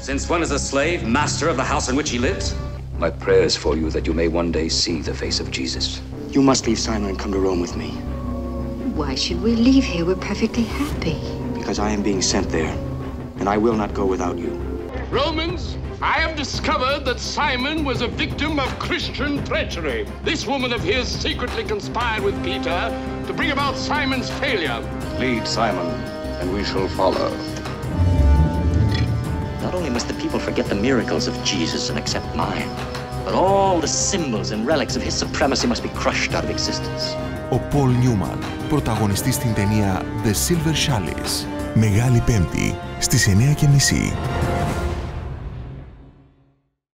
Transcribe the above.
Since when is a slave master of the house in which he lives? My prayers for you that you may one day see the face of Jesus. You must leave Simon and come to Rome with me. Why should we leave here? We're perfectly happy. Because I am being sent there, and I will not go without you. Romans, I have discovered that Simon was a victim of Christian treachery. This woman of his secretly conspired with Peter to bring about Simon's failure. Lead Simon, and we shall follow Not only must the people forget the miracles of Jesus and accept mine, but all the symbols and relics of his supremacy must be crushed out of existence. Ο Πολ Νιούμαν, πρωταγωνιστής στην ταινία The Silver Chalice. Μεγάλη Πέμπτη, στις 9.30.